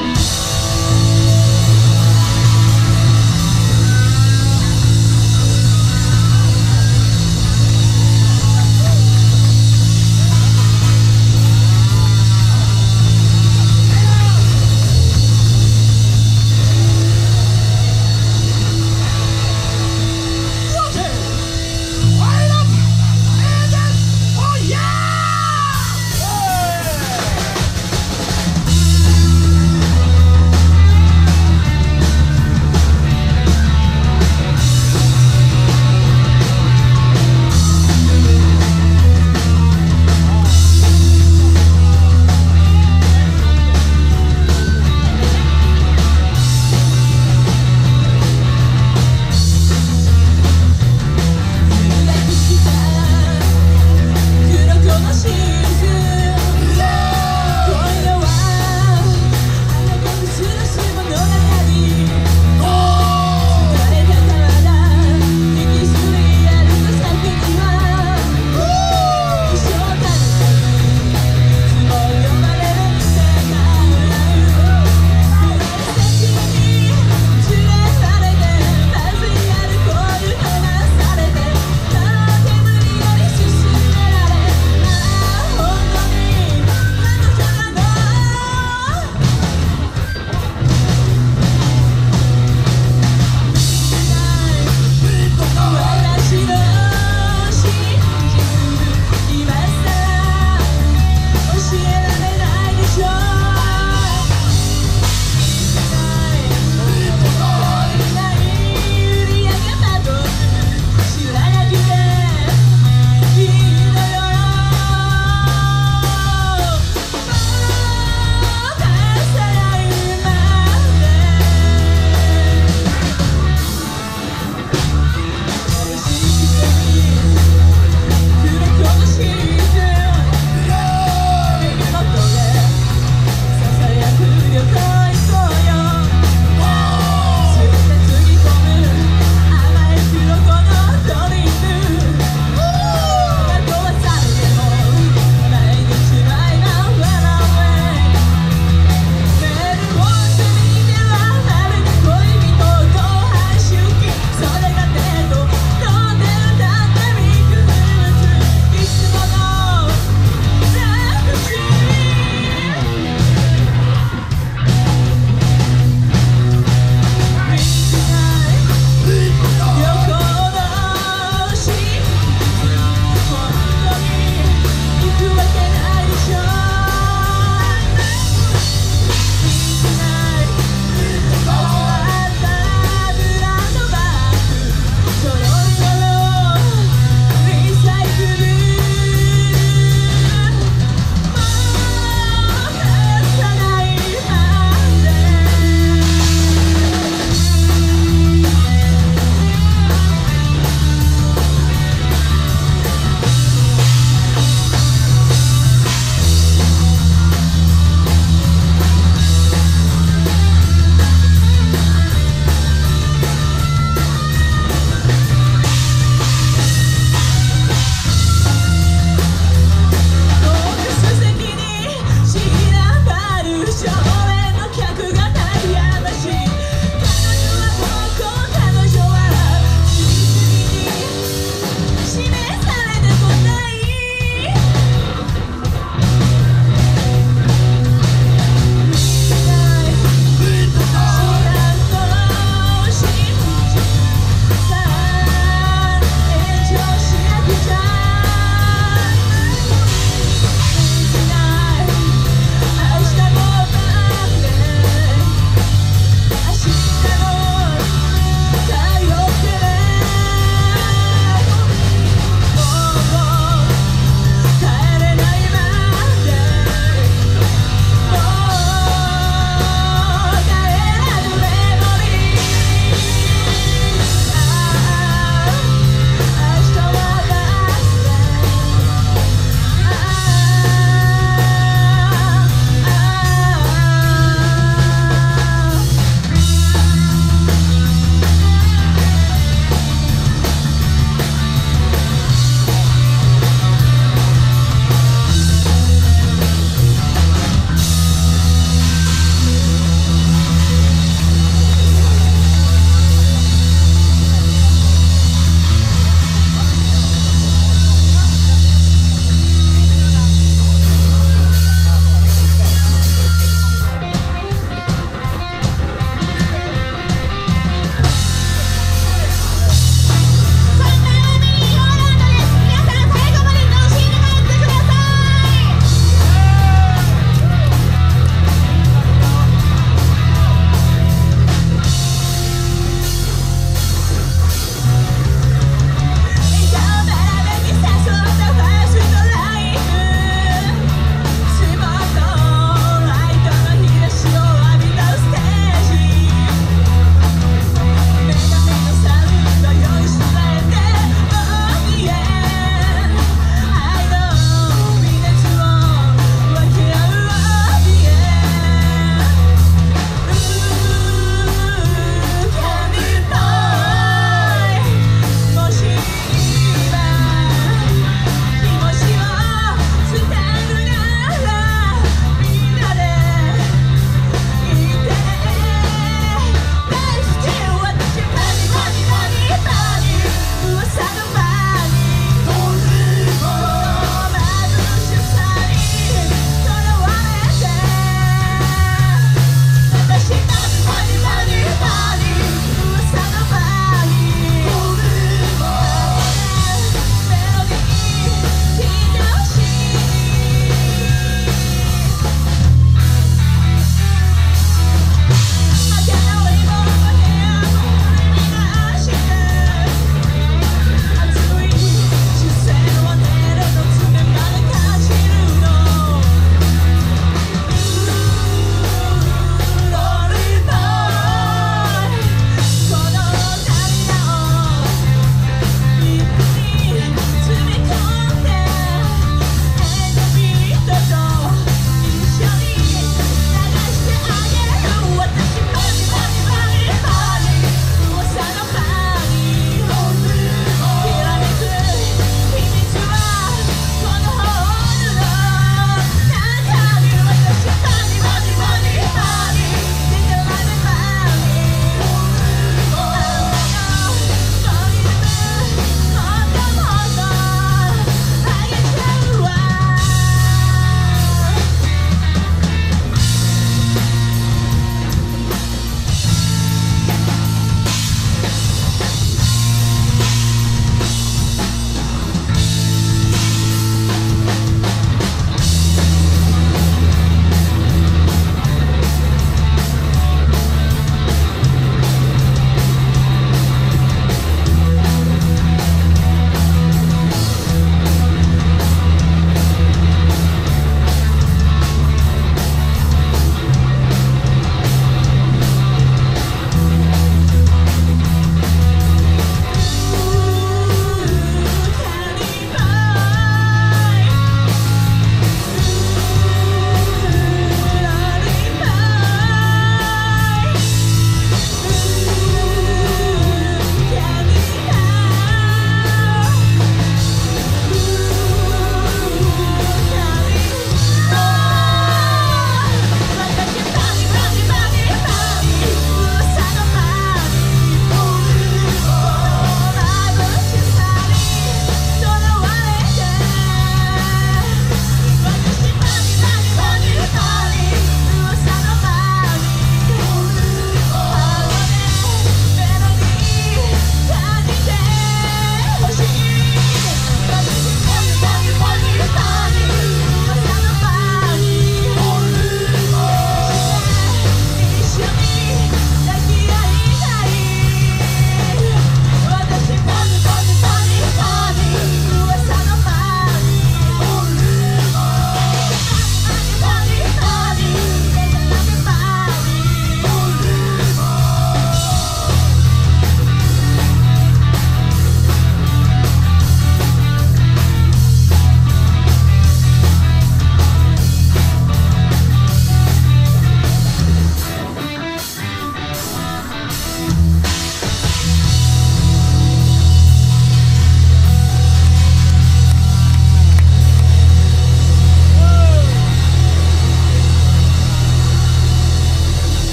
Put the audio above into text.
Bye.